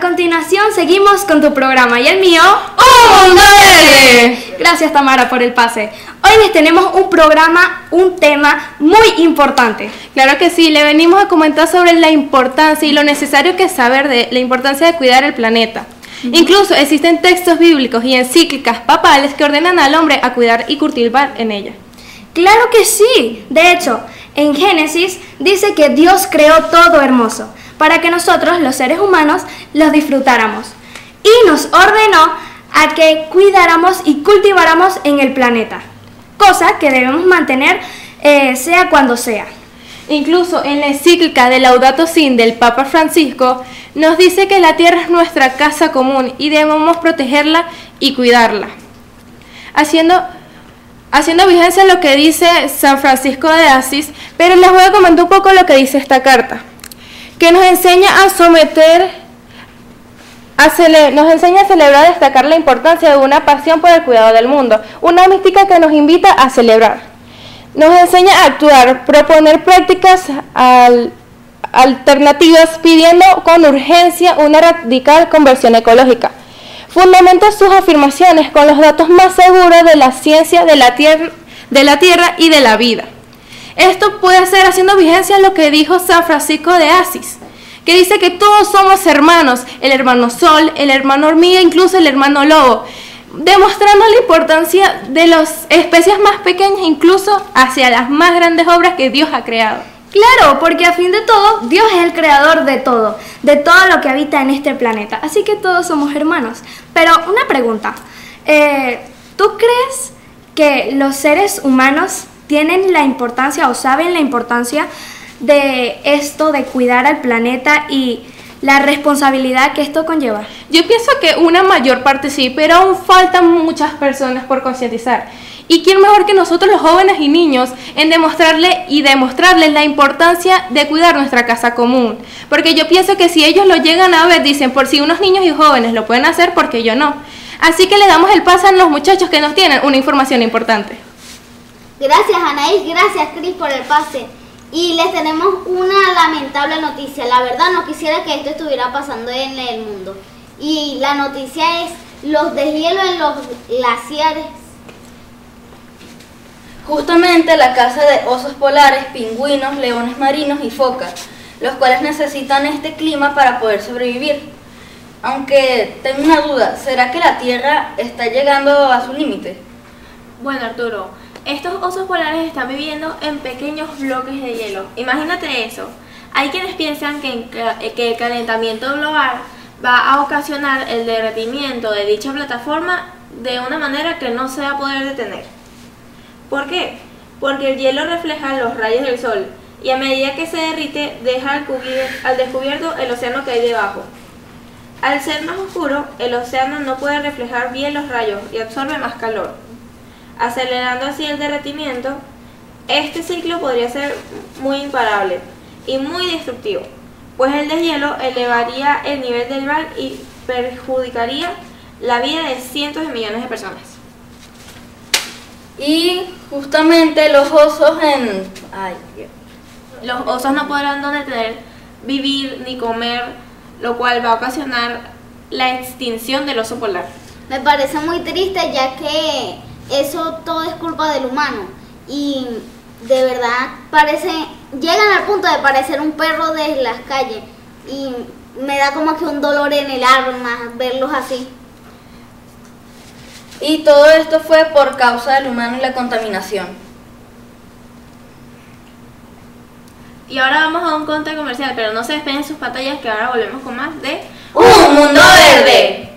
continuación seguimos con tu programa y el mío, ¡Un Mundo Verde! Gracias Tamara por el pase. Hoy les tenemos un programa, un tema muy importante. Claro que sí, le venimos a comentar sobre la importancia y lo necesario que es saber de la importancia de cuidar el planeta. Incluso existen textos bíblicos y encíclicas papales que ordenan al hombre a cuidar y cultivar en ella. Claro que sí. De hecho, en Génesis dice que Dios creó todo hermoso para que nosotros, los seres humanos, los disfrutáramos. Y nos ordenó a que cuidáramos y cultiváramos en el planeta, cosa que debemos mantener eh, sea cuando sea. Incluso en la encíclica de Laudato Si del Papa Francisco nos dice que la tierra es nuestra casa común y debemos protegerla y cuidarla. Haciendo, haciendo vigencia lo que dice San Francisco de Asís, pero les voy a comentar un poco lo que dice esta carta que nos enseña a someter, a nos enseña a celebrar y destacar la importancia de una pasión por el cuidado del mundo, una mística que nos invita a celebrar. Nos enseña a actuar, proponer prácticas alternativas pidiendo con urgencia una radical conversión ecológica. Fundamenta sus afirmaciones con los datos más seguros de la ciencia de la, de la tierra y de la vida. Esto puede ser haciendo vigencia lo que dijo San Francisco de Asís, que dice que todos somos hermanos, el hermano sol, el hermano hormiga, incluso el hermano lobo, demostrando la importancia de las especies más pequeñas, incluso hacia las más grandes obras que Dios ha creado. Claro, porque a fin de todo, Dios es el creador de todo, de todo lo que habita en este planeta. Así que todos somos hermanos. Pero una pregunta, eh, ¿tú crees que los seres humanos tienen la importancia o saben la importancia de esto de cuidar al planeta y la responsabilidad que esto conlleva? Yo pienso que una mayor parte sí, pero aún faltan muchas personas por concientizar. ¿Y quién mejor que nosotros los jóvenes y niños en demostrarle y demostrarles la importancia de cuidar nuestra casa común? Porque yo pienso que si ellos lo llegan a ver, dicen, por si unos niños y jóvenes lo pueden hacer, porque yo no? Así que le damos el paso a los muchachos que nos tienen una información importante. Gracias Anaís, gracias Cris por el pase. Y les tenemos una lamentable noticia. La verdad no quisiera que esto estuviera pasando en el mundo. Y la noticia es los deshielo en los glaciares. Justamente la casa de osos polares, pingüinos, leones marinos y focas, los cuales necesitan este clima para poder sobrevivir. Aunque tengo una duda, ¿será que la Tierra está llegando a su límite? Bueno Arturo, estos osos polares están viviendo en pequeños bloques de hielo. Imagínate eso. Hay quienes piensan que, el calentamiento global va a ocasionar el derretimiento de dicha plataforma de una manera que no se va a poder detener. ¿Por qué? Porque el hielo refleja los rayos del sol y a medida que se derrite deja al descubierto el océano que hay debajo. Al ser más oscuro, el océano no puede reflejar bien los rayos y absorbe más calor acelerando así el derretimiento, este ciclo podría ser muy imparable y muy destructivo, pues el deshielo elevaría el nivel del mar y perjudicaría la vida de cientos de millones de personas. Y justamente los osos en... Ay, Los osos no podrán donde tener, vivir ni comer, lo cual va a ocasionar la extinción del oso polar. Me parece muy triste ya que eso todo es culpa del humano. Y de verdad parece, llegan al punto de parecer un perro de las calles. Y me da como que un dolor en el alma verlos así. Y todo esto fue por causa del humano y la contaminación. Y ahora vamos a un conte comercial, pero no se despeguen sus pantallas que ahora volvemos con más de Un Mundo Verde.